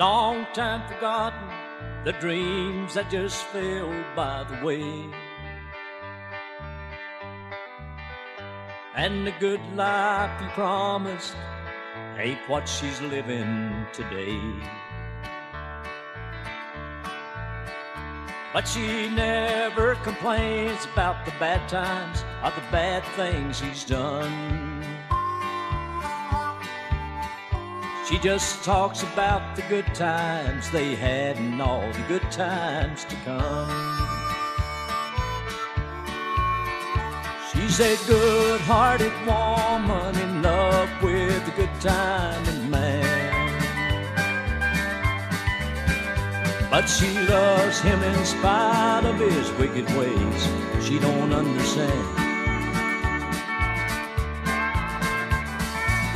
long time forgotten, the dreams that just fell by the way. And the good life you promised ain't what she's living today. But she never complains about the bad times or the bad things he's done. She just talks about the good times they had and all the good times to come. She's a good hearted woman in love with a good timing man. But she loves him in spite of his wicked ways. She don't understand.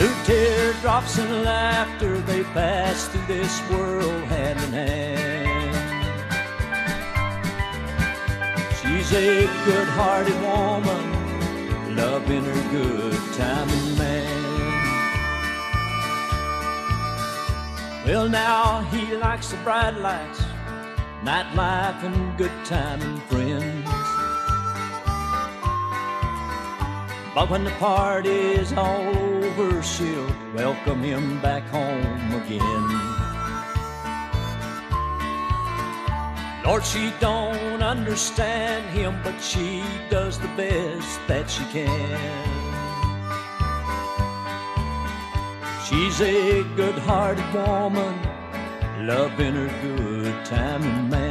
Through teardrops and laughter, they pass through this world hand in hand. She's a good hearted woman, loving her good timing man. Well, now he likes the bright lights, nightlife, and good timing friends. But when the party's all over, she'll welcome him back home again. Lord, she don't understand him, but she does the best that she can. She's a good-hearted woman, loving her good timing man.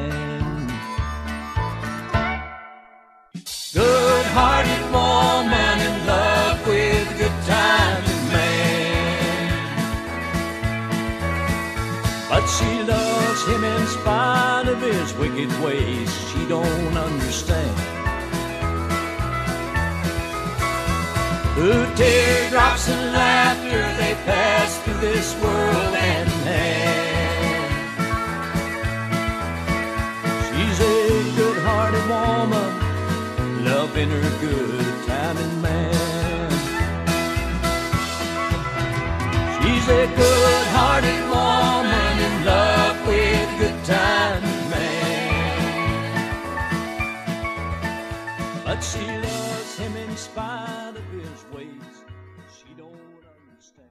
But she loves him in spite of his wicked ways. She don't understand. Through teardrops and laughter, they pass through this world hand in hand. She's a good-hearted woman, loving her good timing man. She's a good-hearted woman time man. But she loves him in spite of his ways. She don't understand.